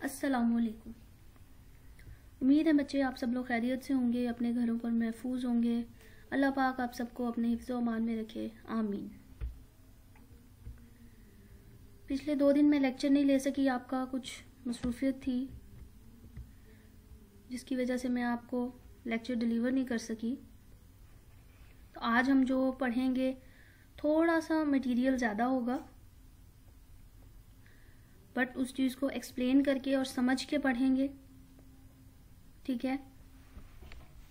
अस्सलाम वालेकुम उम्मीद है बच्चे आप सब लोग खैरियत से होंगे, अपने घरों पर महफूज होंगे। अल्लाह पाक आप सबको अपने हिफ्ज़ अमान में रखे। आमीन। पिछले दो दिन में लेक्चर नहीं ले सकी, आपका कुछ मसरूफियत थी, जिसकी वजह से मैं आपको लेक्चर डिलीवर नहीं कर सकी। तो आज हम जो पढ़ेंगे, थोड़ा सा मटेरियल ज़्यादा होगा। बट उस चीज़ को एक्सप्लेन करके और समझ के पढ़ेंगे। ठीक है?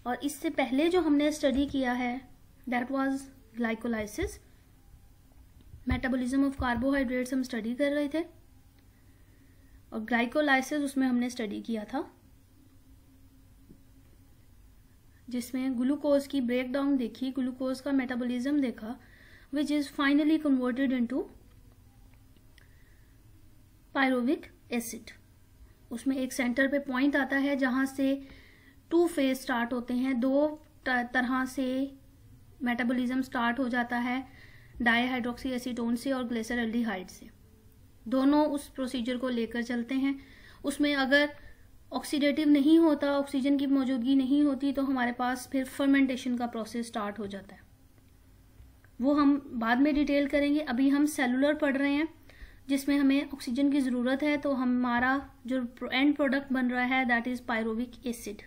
और इससे पहले जो हमने स्टडी किया है that was glycolysis metabolism of carbohydrates हम स्टडी कर रहे थे। और ग्लाइकोलाइसिस उसमें हमने स्टडी किया था। जिसमें ग्लूकोज की ब्रेकडाउन देखी ग्लूकोज का मेटाबॉलिज्म देखा which is finally converted into pyruvic acid उसमें एक सेंटर पे पॉइंट आता है जहाँ से टू फ़ेज़ स्टार्ट होते हैं। दो तरह से मेटाबॉलिज्म स्टार्ट हो जाता है डाईहाइड्रोक्सी एसीटोन से और ग्लेसरल्डिहाइड से। दोनों उस प्रोसीजर को लेकर चलते हैं। उसमें अगर ऑक्सीडेटिव नहीं होता ऑक्सीजन की मौजूदगी नहीं होती तो हमारे पास फिर फर्मेंटेशन का प्रोसेस स्टार्ट हो जाता है। वो हम बाद में डिटेल करेंगे। अभी हम सेलुलर पढ़ रहे हैं। जिसमें हमें ऑक्सीजन की ज़रूरत है तो हमारा जो एंड प्रोडक्ट बन रहा है that is pyruvic acid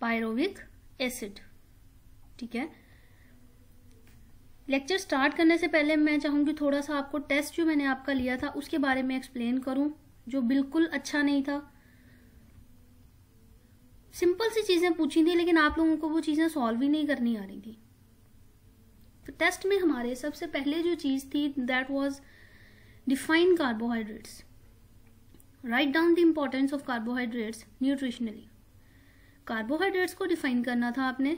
pyruvic acid ठीक है? लेक्चर स्टार्ट करने से पहले मैं चाहूँगी थोड़ा सा आपको टेस्ट जो मैंने आपका लिया था, उसके बारे में एक्सप्लेन करूँ, जो बिल्कुल अच्छा नहीं था। सिंपल सी चीज़ें पूछी थी, लेकिन आप लोगों को वो चीज़ें सॉल्व ही नहीं करनी आ रही थी। तो टेस्ट में हमारे सबसे पहले जो चीज़ थी that was define carbohydrates write down the importance of carbohydrates nutritionally carbohydrates को डिफाइन करना था आपने,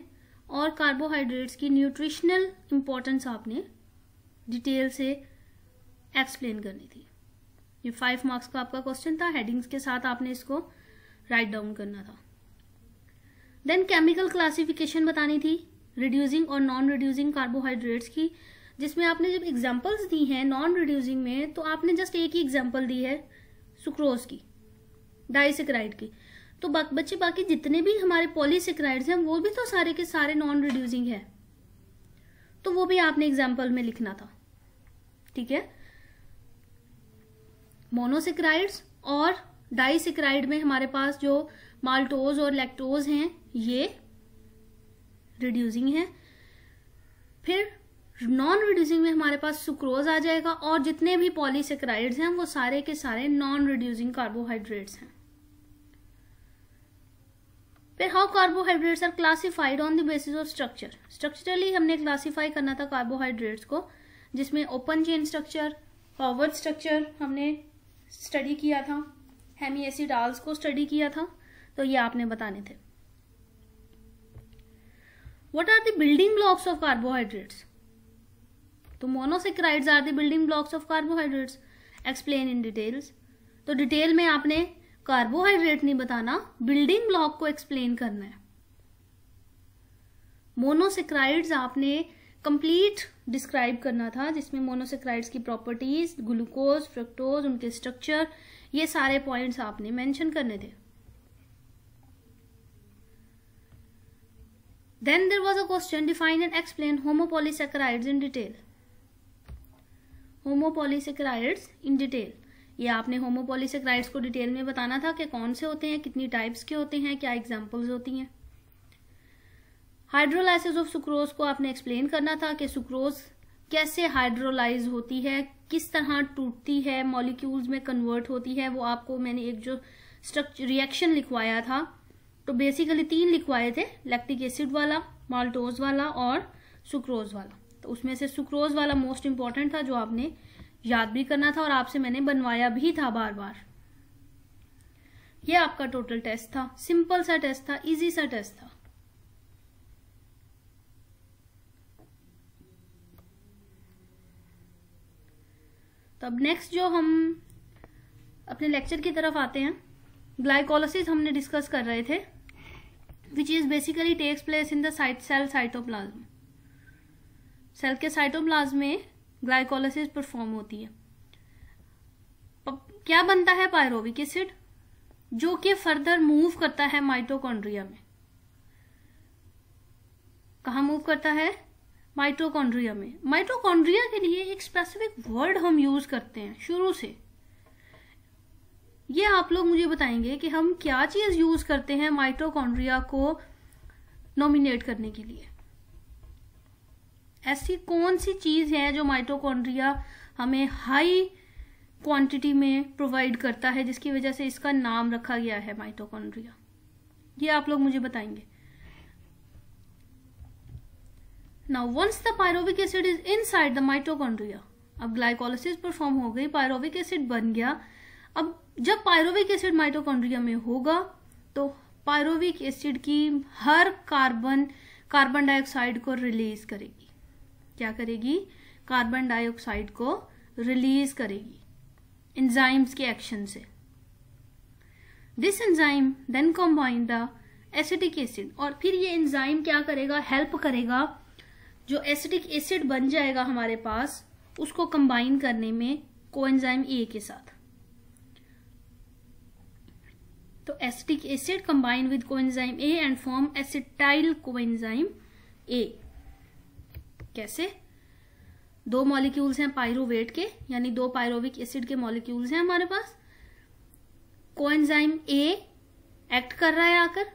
और कार्बोहाइड्रेट्स की न्यूट्रिशनल इम्पोर्टेंस आपने डिटेल से एक्सप्लेन करनी थी. ये फाइव मार्क्स का आपका क्वेश्चन था हेडिंग्स के साथ आपने इसको राइट डाउन करना था. देन केमिकल क्लासिफिकेशन बतानी थी. रिड्यूसिंग और नॉन रिड्यूसिंग कार्बोहाइड्रेट्स की, जिसमें आपने जब एग्जाम्पल्स दी हैं नॉन रिड्यूसिंग में तो आपने जस्ट एक ही एग्ज़ाम्पल दी है सुक्रोज की डाइसिक्राइड की। तो बच्चे बाकी जितने भी हमारे पॉलीसिक्राइड्स हैं, वो भी तो सारे के सारे नॉन रिड्यूसिंग है। तो वो भी आपने एग्ज़ाम्पल में लिखना था, ठीक है? मोनोसिक्राइड्स और डाइसिक्राइड में हमारे पास जो माल्टोज और लैक्टोज हैं, ये रिड्यूसिंग है, फिर नॉन रिड्यूसिंग में हमारे पास सुक्रोज आ जाएगा और जितने भी पॉलीसेक्राइड्स हैं, वो सारे के सारे नॉन रिड्यूसिंग कार्बोहाइड्रेट्स हैं। फिर how carbohydrates are classified on the basis of structure structurally हमने क्लासिफाई करना था कार्बोहाइड्रेट्स को, जिसमें open chain structure forward structure हमने स्टडी किया था हेमी एसिडाल्स को स्टडी किया था तो ये आपने बताने थे। What are the building blocks of carbohydrates? तो monosaccharides are the building blocks of carbohydrates. Explain in details. तो डिटेल में आपने कार्बोहाइड्रेट नहीं बताना बिल्डिंग ब्लॉक को एक्सप्लेन करना है। मोनोसेक्राइड्स आपने कंप्लीट डिस्क्राइब करना था, जिसमें मोनोसेक्राइड्स की प्रॉपर्टीज़ ग्लूकोज फ्रक्टोज उनके स्ट्रक्चर ये सारे पॉइंट्स आपने मेंशन करने थे। Then there was a question define and explain homopolysaccharides in detail. homopolysaccharides in detail. ये आपने होमोपोलीसेक्राइड्स को डिटेल में बताना था कि कौन से होते हैं, कितनी टाइप्स के होते हैं, क्या एग्जांपल्स होती हैं हाइड्रोलाइसिस ऑफ़ सुक्रोज को आपने एक्सप्लेन करना था कि सुक्रोज कैसे हाइड्रोलाइज होती है, किस तरह टूटती है मॉलिक्यूल्स में कन्वर्ट होती है, वो आपको मैंने एक जो स्ट्रक्चर रिएक्शन लिखवाया था तो बेसिकली तीन लिखवाए थे लैक्टिक एसिड वाला माल्टोज वाला और सुक्रोज वाला। तो उसमें से सुक्रोज वाला मोस्ट इंपॉर्टेंट था जो आपने याद भी करना था और आपसे मैंने बनवाया भी था बार बार। ये आपका टोटल टेस्ट था। सिंपल सा टेस्ट था इजी सा टेस्ट था। तो अब नेक्स्ट जो हम अपने लेक्चर की तरफ़ आते हैं ग्लाइकोलिसिस हमने डिस्कस कर रहे थे। Which is basically takes place in the site cell cytoplasm cell के साइटोप्लाज्म में ग्लाइकोलिसिस परफॉर्म होती है। क्या बनता है पायरोविक एसिड जो कि फर्दर मूव करता है माइटोकॉन्ड्रिया में। कहा मूव करता है? माइटोकॉन्ड्रिया में। माइटोकॉन्ड्रिया के लिए एक स्पेसिफिक वर्ड हम यूज़ करते हैं, शुरू से। ये आप लोग मुझे बताएँगे कि हम क्या चीज़ यूज़ करते हैं माइटोकॉन्ड्रिया को नॉमिनेट करने के लिए। ऐसी कौन सी चीज़ है जो माइटोकॉन्ड्रिया हमें हाई क्वांटिटी में प्रोवाइड करता है, जिसकी वजह से इसका नाम रखा गया है माइटोकॉन्ड्रिया ये आप लोग मुझे बताएँगे। Now once the pyruvic acid is inside the mitochondria अब ग्लाइकोलिसिस परफॉर्म हो गई पायरोविक एसिड बन गया अब जब पायरोविक एसिड माइटोकॉन्ड्रिया में होगा तो पायरोविक एसिड की हर कार्बन कार्बन डाइऑक्साइड को रिलीज़ करेगी। क्या करेगी? कार्बन डाइऑक्साइड को रिलीज़ करेगी, एंजाइम्स के एक्शन से। This enzyme then combine the acetic acid और फिर ये एंजाइम क्या करेगा? हेल्प करेगा। जो एसिटिक एसिड बन जाएगा हमारे पास, उसको कंबाइन करने में कोएंजाइम ए के साथ। तो acetic acid combine with coenzyme A and form acetyl coenzyme A कैसे? दो मॉलिक्यूल्स हैं पायरोवेट के, यानी दो पायरोविक एसिड के मॉलिक्यूल्स हैं हमारे पास। कोएंजाइम ए एक्ट कर रहा है आकर।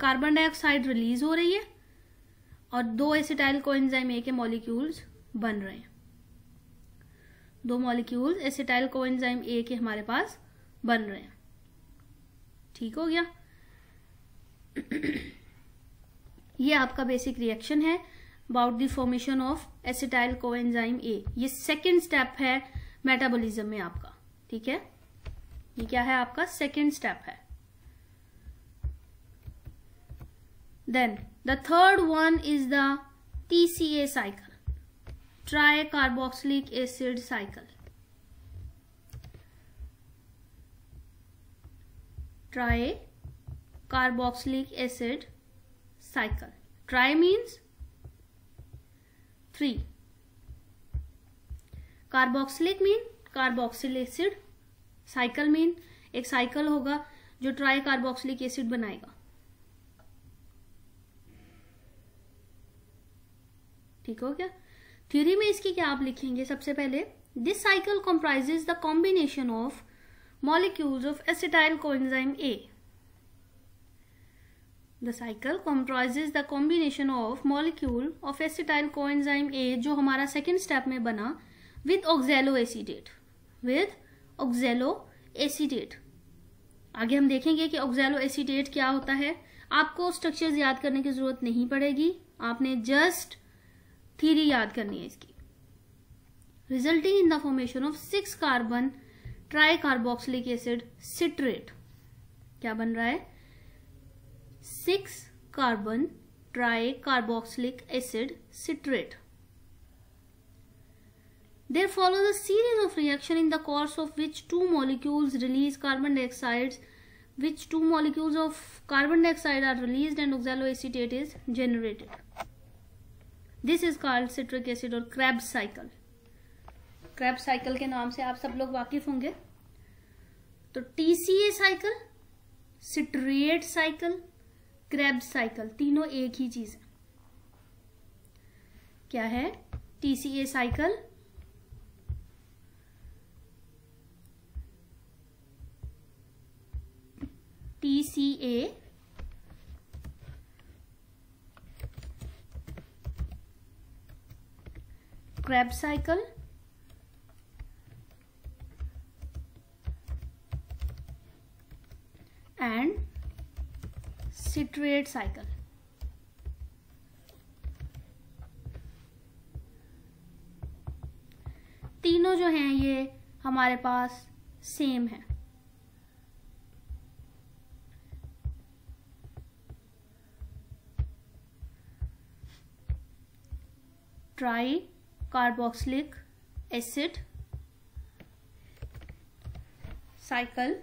कार्बन डाइऑक्साइड रिलीज़ हो रही है और दो एसिटाइल कोएंजाइम ए के मॉलिक्यूल्स बन रहे हैं। दो मॉलिक्यूल्स एसिटाइल कोएंजाइम ए के हमारे पास बन रहे हैं। ठीक हो गया? ये आपका बेसिक रिएक्शन है about the formation of acetyl coenzyme A ये सेकेंड स्टेप है मेटाबॉलिज्म में आपका, ठीक है? ये क्या है आपका? सेकेंड स्टेप है। Then the third one is the TCA cycle tri carboxylic acid cycle tri carboxylic acid cycle tri means three carboxylic mean carboxyl acid cycle mean एक साइकिल होगा जो ट्राई कार्बोक्सिलिक एसिड बनाएगा। ठीक हो गया? Theory में इसकी क्या आप लिखेंगे? सबसे पहले this cycle comprises the combination of molecules of acetyl coenzyme A. The cycle comprises the combination of molecule of acetyl coenzyme A जो हमारा second step में बना with oxaloacetate with oxaloacetate आगे हम देखेंगे कि oxaloacetate क्या होता है आपको स्ट्रक्चर्स याद करने की ज़रूरत नहीं पड़ेगी आपने जस्ट थीरी याद करनी है इसकी resulting in the formation of six carbon tri carboxylic acid citrate क्या बन रहा है? Six carbon tri carboxylic acid citrate there follow the series of reaction in the course of which two molecules release carbon dioxide which two molecules of carbon dioxide are release and oxaloacetate is generated this is called citric acid और Krebs cycle Krebs cycle के नाम से आप सब लोग वाकिफ होंगे। तो TCA cycle citrate cycle Krebs cycle तीनों एक ही चीज़ है। क्या है? TCA cycle TCA Krebs cycle and citrate cycle तीनों जो हैं ये हमारे पास सेम है। Tri carboxylic acid cycle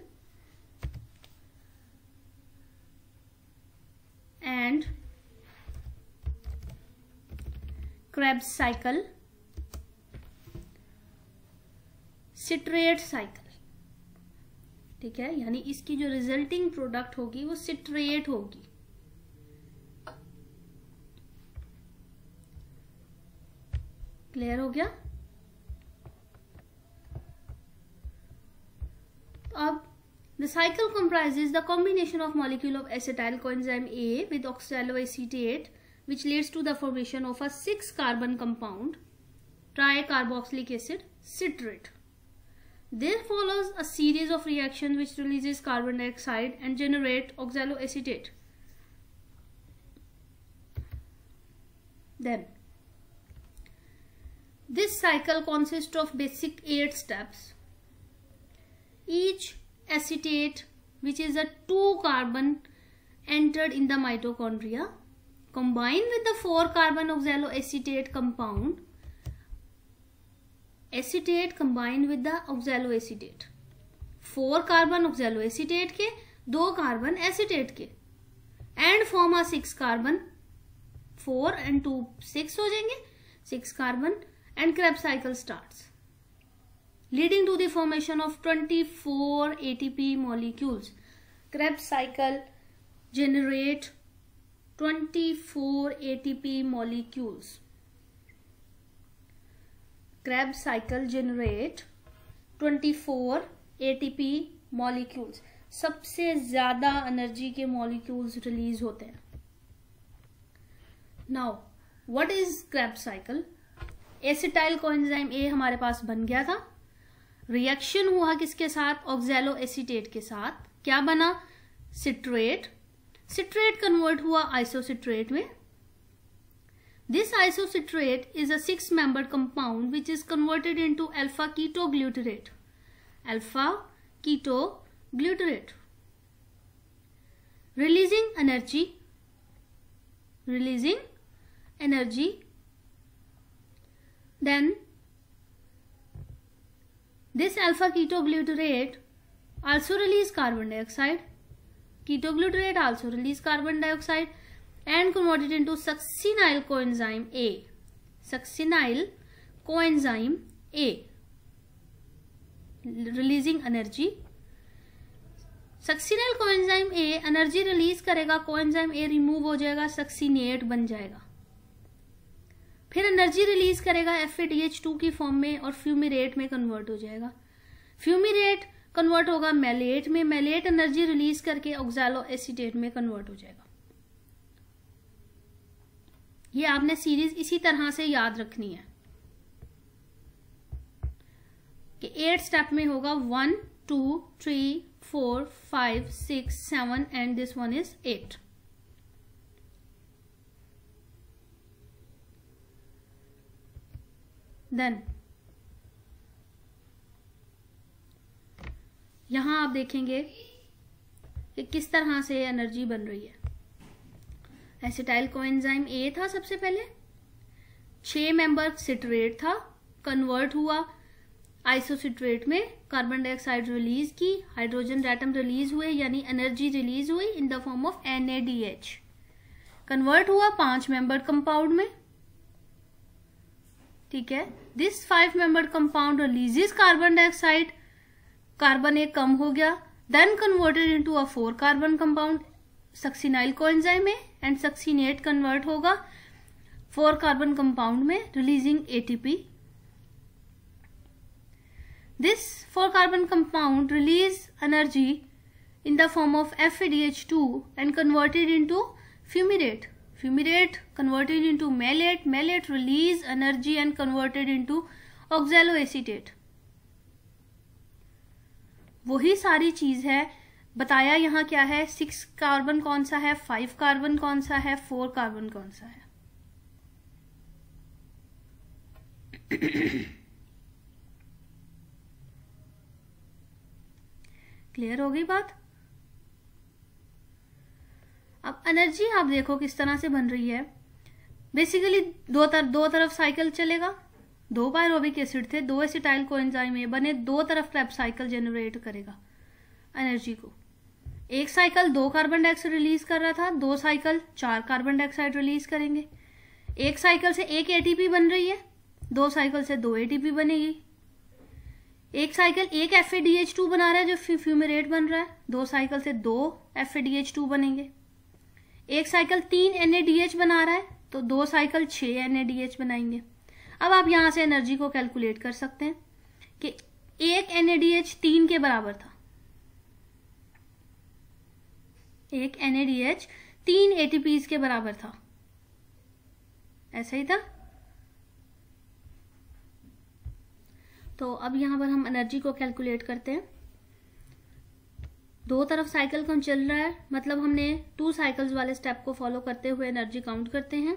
and Krebs cycle citrate cycle ठीक है? यानी इसकी जो रिजल्टिंग प्रोडक्ट होगी, वो सिट्रेट होगी। क्लियर हो गया? अब the cycle comprises the combination of molecule of acetyl coenzyme A with oxaloacetate which leads to the formation of a 6 carbon compound tricarboxylic acid citrate. There follows a series of reactions which releases carbon dioxide and generate oxaloacetate. Then this cycle consists of basic 8 steps. Each acetate which is a 2 carbon entered in the mitochondria combined with the 4 carbon oxaloacetate compound acetate combined with the oxaloacetate 4 carbon oxaloacetate के 2 carbon acetate के and form a 6 carbon 4 and 2 6 हो जाएँगे 6 carbon and Krebs cycle starts leading to the formation of 24 ATP molecules. Krebs cycle generate 24 ATP molecules. Krebs cycle generate 24 ATP molecules. सबसे ज़्यादा energy के molecules release होते हैं। Now what is Krebs cycle acetyl coenzyme A हमारे पास बन गया था। रिएक्शन हुआ किसके साथ? ऑक्जेलो एसिटेट के साथ। क्या बना? सिट्रेट सिट्रेट कन्वर्ट हुआ आइसोसिट्रेट में this isocitrate is a six member compound which is converted into alpha ketoglutarate alpha ketoglutarate releasing energy releasing energy then This alpha ketoglutarate also release carbon dioxide. Ketoglutarate also release carbon dioxide and convert it into succinyl coenzyme A. Succinyl coenzyme A. Releasing energy. Succinyl coenzyme A energy release करेगा coenzyme A remove हो जाएगा succinate बन जाएगा फिर energy release करेगा F two की form में और फ्यूमिरेट में कन्वर्ट हो जाएगा फ्यूमिरेट कन्वर्ट होगा मेलेट में मेलेट एनर्जी रिलीज़ करके ऑक्जालो एसिडेट में कन्वर्ट हो जाएगा। ये आपने सीरीज़ इसी तरह से याद रखनी है कि एट स्टेप में होगा one two three four five six seven and this one is eight then यहाँ आप देखेंगे? कि किस तरह से एनर्जी बन रही है? एसिटाइल कोएंजाइम ए था सबसे पहले? छह मेंबर सिट्रेट था कन्वर्ट हुआ आइसोसिट्रेट में कार्बन डाइऑक्साइड रिलीज़ की हाइड्रोजन एटम रिलीज़ हुए, यानी एनर्जी रिलीज़ हुई in the form of NADH convert हुआ पाँच मेंबर कंपाउंड में। ठीक है? This five member compound releases carbon dioxide carbon एक कम हो गया then converted into a four carbon compound succinyl coenzyme में एंड सक्सीनेट कन्वर्ट होगा फोर कार्बन कंपाउंड में releasing ATP this four carbon compound release energy in the form of FADH2 and converted into fumarate. Fumarate converted into malate. Malate release energy and converted into oxaloacetate. वही सारी चीज़ है। बताया यहाँ क्या है? Six carbon कौन सा है? फाइव कार्बन कौन सा है? फोर कार्बन कौन सा है? क्लियर हो गई बात? अब एनर्जी आप देखो किस तरह से बन रही है। बेसिकली दो तर, दो तरफ़ साइकिल चलेगा। दो पायरोबिक एसिड थे, दो एसिटाइल को एंजाइम ए बने, दो तरफ़ क्रैप साइकिल जनरेट करेगा एनर्जी को। एक साइकिल दो कार्बन डाइऑक्साइड रिलीज़ कर रहा था, दो साइकिल चार कार्बन डाइऑक्साइड रिलीज़ करेंगे। एक साइकिल से एक एटीपी बन रही है, दो साइकिल से दो एटीपी बनेगी। एक साइकिल एक एफ़ बना रहा है, जो फ्यूमिरेट बन रहा है, दो साइकिल से दो एफ़ बनेंगे। एक साइकिल तीन एनएडीएच बना रहा है तो दो साइकिल छह एन बनाएँगे। अब आप यहाँ से एनर्जी को कैलकुलेट कर सकते हैं कि एक एनएडीएच तीन के बराबर था। एक एनएडीएच तीन एटीपीज के बराबर था। ऐसा ही था? तो अब यहाँ पर हम एनर्जी को कैलकुलेट करते हैं। दो तरफ़ साइकिल कौन चल रहा है मतलब हमने टू साइकिल्स वाले स्टेप को फॉलो करते हुए एनर्जी काउंट करते हैं।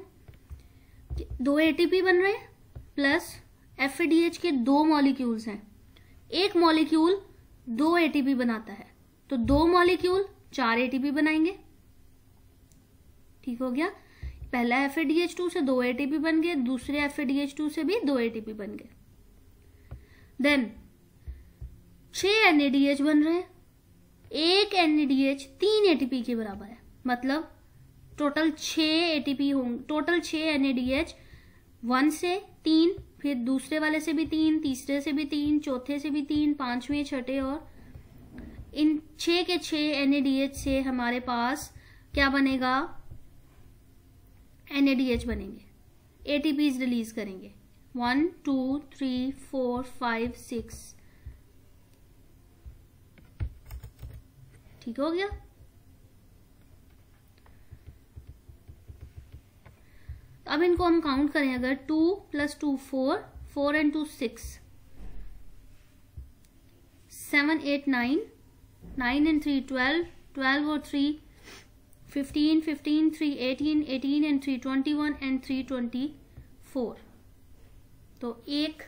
दो एटीपी बन रहे हैं? प्लस एफ़ के दो मॉलिक्यूल्स हैं। एक मॉलिक्यूल दो एटीपी बनाता है। तो दो मॉलिक्यूल चार एटीपी बनाएँगे। ठीक हो गया? पहला एफ़ से दो एटीपी बन गए, दूसरे एफ़ से भी दो एटीपी बन गए। देन छ एनएडीएच बन रहे हैं। एक एनएडीएच तीन एटीपी के बराबर है। मतलब टोटल छ एटीपी होंगे टोटल छ एनएडीएच वन से तीन, फिर दूसरे वाले से भी तीन, तीसरे से भी तीन, चौथे से भी तीन, पाँचवें, छठे और इन छ के छ एनएडीएच से हमारे पास क्या बनेगा? एनएडीएच बनेंगे। एटीपीज रिलीज़ करेंगे। One two three four five six ठीक हो गया? अब इनको हम काउंट करें, अगर two plus two four four and two six seven eight nine nine and three twelve twelve और three fifteen fifteen three eighteen eighteen and three twenty one and three twenty four तो एक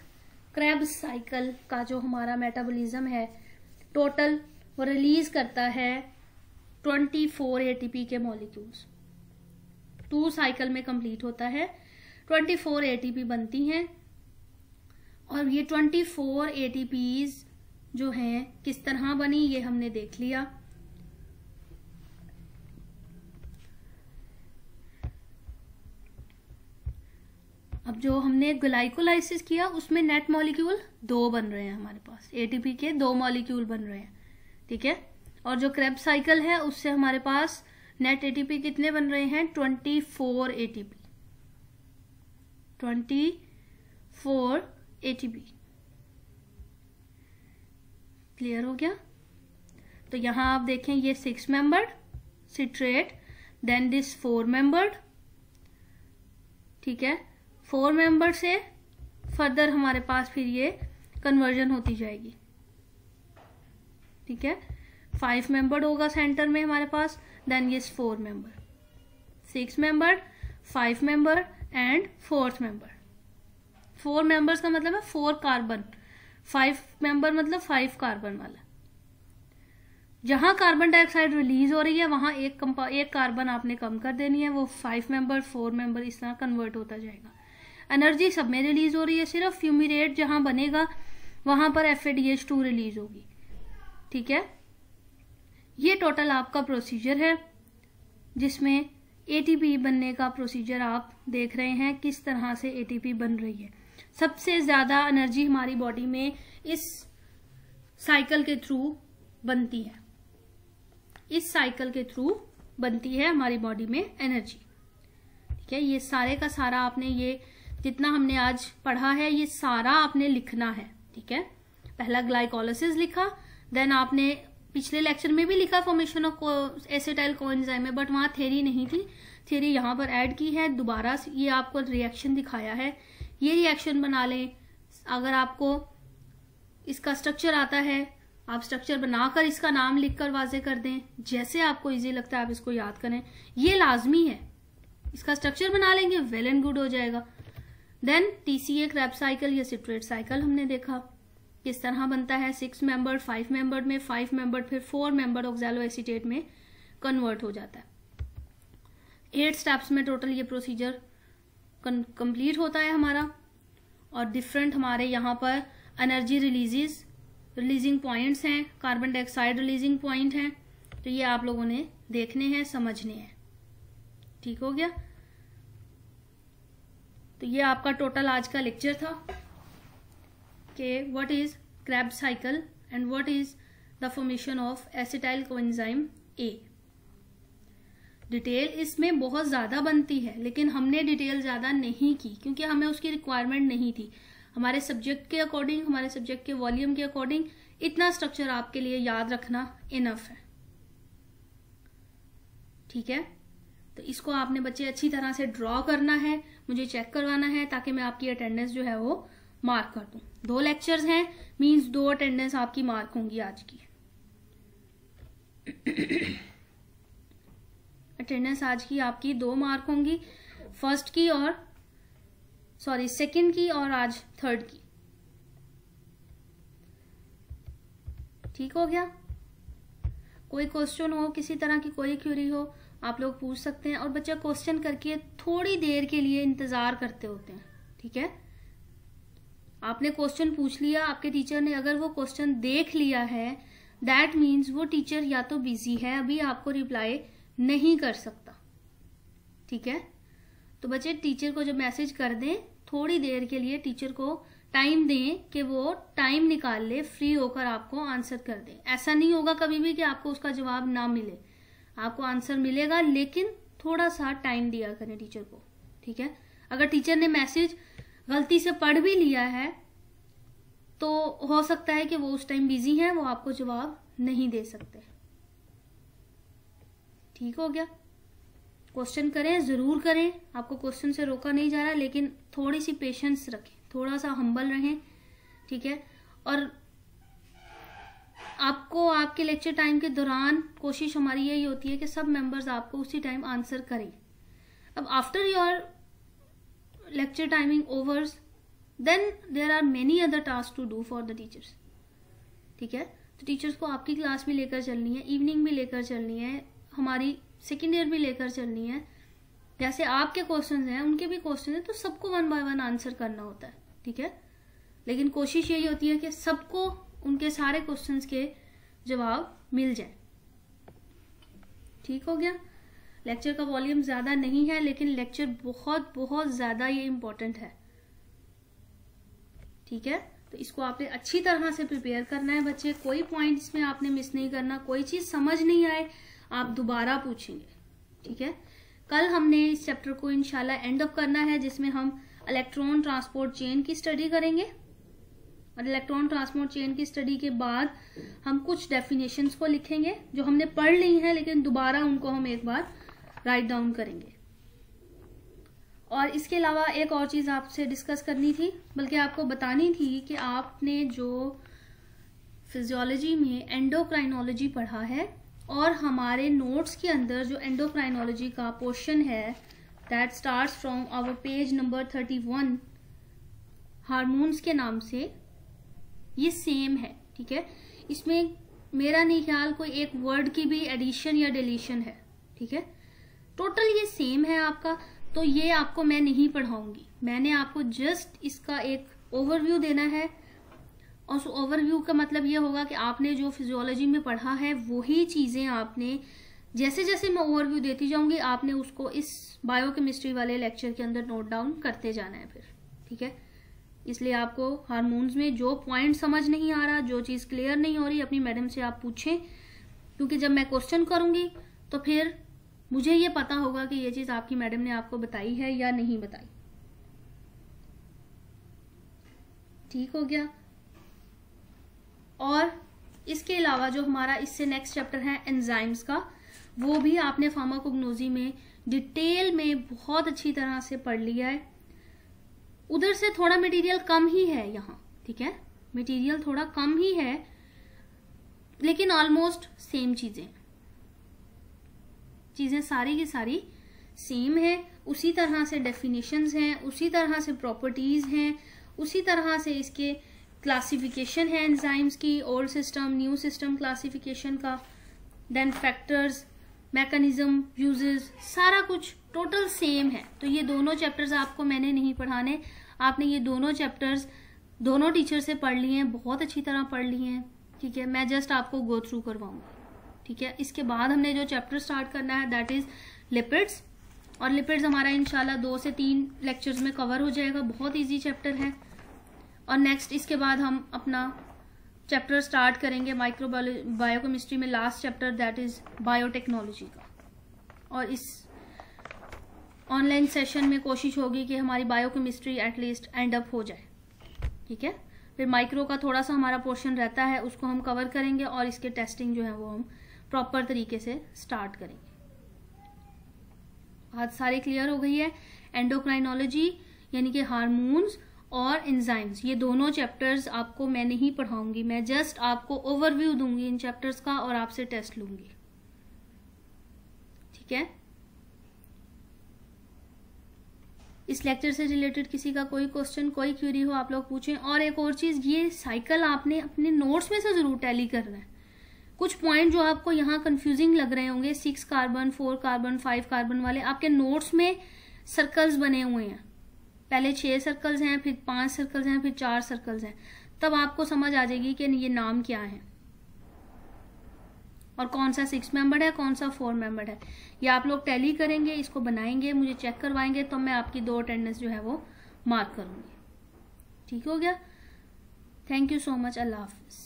Krebs cycle का जो हमारा metabolism है total वो release करता है 24 फोर एटीपी के मॉलिक्यूल्स टू साइकिल में कंप्लीट होता है। 24 फोर एटीपी बनती हैं। और ये 24 फोर एटीपीज जो हैं, किस तरह बनी, ये हमने देख लिया। अब जो हमने ग्लाइकोलाइसिस किया, उसमें नेट मॉलिक्यूल दो बन रहे हैं हमारे पास। एटीपी के दो मॉलिक्यूल बन रहे हैं। ठीक है? और जो क्रेब साइकिल है, उससे हमारे पास नेट एटीपी कितने बन रहे हैं? Twenty four ATP twenty four ATP clear हो गया? तो यहाँ आप देखें, ये six membered citrate then this four membered ठीक है? फोर मेंबर से फर्दर हमारे पास फिर ये कन्वर्जन होती जाएगी। ठीक है? फाइव मेंबर्ड होगा सेंटर में हमारे पास देन ये four member six member five member and fourth member four members का मतलब है फोर कार्बन फाइव मेंबर मतलब फाइव कार्बन वाला. जहाँ कार्बन डाइऑक्साइड रिलीज़ हो रही है, वहाँ एक एक कार्बन आपने कम कर देनी है, वो फाइव मेंबर फोर मेंबर इस तरह कन्वर्ट होता जाएगा. एनर्जी सब में रिलीज़ हो रही है, सिर्फ़ फ्यूमिरेट जहाँ बनेगा, वहाँ पर एफ़ रिलीज़ होगी. ठीक है? ये टोटल आपका प्रोसीजर है, जिसमें एटीपी बनने का प्रोसीजर आप देख रहे हैं, किस तरह से एटीपी बन रही है। सबसे ज़्यादा एनर्जी हमारी बॉडी में इस साइकिल के थ्रू बनती है। इस साइकिल के थ्रू बनती है हमारी बॉडी में एनर्जी ठीक है, ये सारे का सारा आपने ये जितना हमने आज पढ़ा है, ये सारा आपने लिखना है। ठीक है, पहला ग्लाइकोलिसिस लिखा देन आपने पिछले लेक्चर में भी लिखा फॉर्मेशन ऑफ़ एसिटाइल कोएंजाइम में बट वहाँ थेरी नहीं थी। थेरी यहाँ पर ऐड की है। दोबारा ये आपको रिएक्शन दिखाया है। ये रिएक्शन बना लें। अगर आपको इसका स्ट्रक्चर आता है, आप स्ट्रक्चर बनाकर इसका नाम लिखकर वाजे कर दें। जैसे आपको इजी लगता है, आप इसको याद करें। ये लाजमी है। इसका स्ट्रक्चर बना लेंगे वेल एंड गुड हो जाएगा। देन टीसीए क्रैप साइकिल या सिट्रेट साइकिल हमने देखा। किस तरह बनता है? सिक्स मेंबर फाइव मेंबर में फाइव मेंबर फिर फोर मेंबर ऑक्जेलो एसिटेट में कन्वर्ट हो जाता है। एट स्टेप्स में टोटल ये प्रोसीजर कंप्लीट होता है हमारा। और डिफरेंट हमारे यहाँ पर एनर्जी रिलीजेस रिलीजिंग पॉइंट्स हैं कार्बन डाइऑक्साइड रिलीजिंग पॉइंट हैं। तो ये आप लोगों ने देखने हैं, समझने हैं। ठीक हो गया? तो ये आपका टोटल आज का लेक्चर था। कि what is Krebs cycle and what is the formation of acetyl coenzyme A. Detail इसमें बहुत ज़्यादा बनती है, लेकिन हमने डिटेल ज़्यादा नहीं की, क्योंकि हमें उसकी रिक्वायरमेंट नहीं थी। हमारे सब्जेक्ट के अकॉर्डिंग हमारे सब्जेक्ट के वॉल्यूम के अकॉर्डिंग इतना स्ट्रक्चर आपके लिए याद रखना इनफ है। ठीक है? तो इसको आपने बच्चे अच्छी तरह से ड्रॉ करना है, मुझे चेक करवाना है, ताकि मैं आपकी अटेंडेंस जो है वो मार्क कर दूँ। दो लेक्चर्स हैं मींस दो अटेंडेंस आपकी मार्क होंगी आज की। अटेंडेंस आज की आपकी दो मार्क होंगी फ़र्स्ट की और सॉरी सेकंड की और आज थर्ड की। ठीक हो गया? कोई क्वेश्चन हो, किसी तरह की कोई क्यूरी हो, आप लोग पूछ सकते हैं। और बच्चा क्वेश्चन करके थोड़ी देर के लिए इंतज़ार करते होते हैं। ठीक है? आपने क्वेश्चन पूछ लिया, आपके टीचर ने अगर वो क्वेश्चन देख लिया है दैट मीन्स वो टीचर या तो बिज़ी है, अभी आपको रिप्लाई नहीं कर सकता। ठीक है? तो बच्चे टीचर को जब मैसेज कर दें, थोड़ी देर के लिए टीचर को टाइम दें कि वो टाइम निकाल ले फ्री होकर आपको आंसर कर दे। ऐसा नहीं होगा कभी भी कि आपको उसका जवाब ना मिले। आपको आंसर मिलेगा, लेकिन थोड़ा सा टाइम दिया करें टीचर को। ठीक है? अगर टीचर ने मैसेज गलती से पढ़ भी लिया है तो हो सकता है कि वो उस टाइम बिज़ी है, वो आपको जवाब नहीं दे सकते। ठीक हो गया? क्वेश्चन करें, ज़रूर करें। आपको क्वेश्चन से रोका नहीं जा रहा, लेकिन थोड़ी सी पेशेंस रखें। थोड़ा सा हम्बल रहें, ठीक है? और आपको आपके लेक्चर टाइम के दौरान कोशिश हमारी यही होती है कि सब मेंबर्स आपको उसी टाइम आंसर करें। अब after your lecture timing overs then there are many other task to do for the teachers ठीक है? तो टीचर्स को आपकी क्लास भी लेकर चलनी है इवनिंग भी लेकर चलनी है, हमारी सेकेंड ईयर भी लेकर चलनी है। जैसे आपके क्वेश्चन हैं, उनके भी क्वेश्चन है तो सबको वन बाय वन आंसर करना होता है। ठीक है? लेकिन कोशिश यही होती है कि सबको उनके सारे क्वेश्चंस के जवाब मिल जाए। ठीक हो गया? लेक्चर का वॉल्यूम ज़्यादा नहीं है, लेकिन लेक्चर बहुत बहुत ज़्यादा ये इंपॉर्टेंट है। ठीक है? तो इसको आपने अच्छी तरह से प्रिपेयर करना है बच्चे। कोई पॉइंट इसमें आपने मिस नहीं करना, कोई चीज़ समझ नहीं आए, आप दोबारा पूछेंगे। ठीक है? कल हमने इस चैप्टर को इनशाला एंड अप करना है, जिसमें हम इलेक्ट्रॉन ट्रांसपोर्ट चेन की स्टडी करेंगे। और इलेक्ट्रॉन ट्रांसपोर्ट चेन की स्टडी के बाद हम कुछ डेफिनेशंस को लिखेंगे, जो हमने पढ़ ली हैं, लेकिन दोबारा उनको हम एक बार राइट डाउन करेंगे। और इसके अलावा एक और चीज़ आपसे डिस्कस करनी थी, बल्कि आपको बतानी थी कि आपने जो फिजियोलॉजी में एंडोक्राइनोलॉजी पढ़ा है और हमारे नोट्स के अंदर जो एंडोक्राइनोलॉजी का पोर्शन है that start from our page number thirty one hormones के नाम से, ये सेम है, ठीक है? इसमें मेरा नहीं ख्याल कोई एक वर्ड की भी एडिशन या डिलीशन है, ठीक है? टोटल ये सेम है आपका तो ये आपको मैं नहीं पढ़ाऊँगी। मैंने आपको जस्ट इसका एक ओवरव्यू देना है। और उस ओवरव्यू का मतलब ये होगा कि आपने जो फिजियोलॉजी में पढ़ा है, वही चीज़ें आपने जैसे जैसे मैं ओवरव्यू देती जाऊँगी, आपने उसको इस बायोकेमिस्ट्री वाले लेक्चर के अंदर नोट डाउन करते जाना है फिर, ठीक है? इसलिए आपको हारमोन्स में जो पॉइंट समझ नहीं आ रहा, जो चीज़ क्लियर नहीं हो रही, अपनी मैडम से आप पूछें। क्योंकि जब मैं क्वेश्चन करूँगी तो फिर मुझे ये पता होगा कि ये चीज़ आपकी मैडम ने आपको बताई है या नहीं बताई। ठीक हो गया? और इसके अलावा जो हमारा इससे नेक्स्ट चैप्टर है एंजाइम्स का, वो भी आपने फार्माकोग्नोजी में डिटेल में बहुत अच्छी तरह से पढ़ लिया है। उधर से थोड़ा मटेरियल कम ही है यहाँ, ठीक है? मटेरियल थोड़ा कम ही है, लेकिन ऑलमोस्ट सेम चीज़ें। चीज़ें सारी की सारी सेम है, उसी तरह से डेफिनेशंस हैं, उसी तरह से प्रॉपर्टीज़ हैं, उसी तरह से इसके क्लासिफिकेशन है एंजाइम्स की old system new system classification का देन फैक्टर्स मैकेनिज्म यूजेस सारा कुछ टोटल सेम है। तो ये दोनों चैप्टर्स आपको मैंने नहीं पढ़ाने। आपने ये दोनों चैप्टर्स दोनों टीचर से पढ़ लिए हैं, बहुत अच्छी तरह पढ़ लिए हैं। ठीक है, मैं जस्ट आपको गो थ्रू करवाऊँगा। ठीक है? इसके बाद हमने जो चैप्टर स्टार्ट करना है दैट इज़ लिपिड्स और लिपिड्स हमारा इंशाल्लाह दो से तीन लेक्चर्स में कवर हो जाएगा। बहुत इजी चैप्टर है। और नेक्स्ट इसके बाद हम अपना चैप्टर स्टार्ट करेंगे माइक्रो बायोकेमिस्ट्री में last chapter that is biotechnology का। और इस ऑनलाइन सेशन में कोशिश होगी कि हमारी बायोकेमिस्ट्री एटलीस्ट एंड अप हो जाए। ठीक है? फिर माइक्रो का थोड़ा सा हमारा पोर्शन रहता है, उसको हम कवर करेंगे और इसके टेस्टिंग जो है वो हम प्रॉपर तरीके से स्टार्ट करेंगे। आज सारी क्लियर हो गई है। एंडोक्राइनोलॉजी यानी कि हार्मोन्स और एंजाइम्स ये दोनों चैप्टर्स आपको मैं नहीं पढ़ाऊँगी। मैं जस्ट आपको ओवरव्यू दूँगी इन चैप्टर्स का और आपसे टेस्ट लूँगी। ठीक है? इस लेक्चर से रिलेटेड किसी का कोई क्वेश्चन कोई क्यूरी हो, आप लोग पूछें। और एक और चीज़, ये साइकिल आपने अपने नोट्स में से ज़रूर टैली करना है। कुछ पॉइंट जो आपको यहाँ कंफ्यूजिंग लग रहे होंगे six carbon four carbon five carbon वाले, आपके नोट्स में सर्कल्स बने हुए हैं। पहले छह सर्कल्स हैं, फिर पाँच सर्कल्स हैं, फिर चार सर्कल्स हैं। तब आपको समझ आ जाएगी कि ये नाम क्या है। और कौन सा सिक्स मेंबर है, कौन सा फोर मेंबर है। ये आप लोग टैली करेंगे, इसको बनाएँगे, मुझे चेक करवाएँगे तो मैं आपकी दो अटेंडेंस जो है वो मार्क करूँगी। ठीक हो गया? थैंक यू सो मच अल्लाह हाफिज़।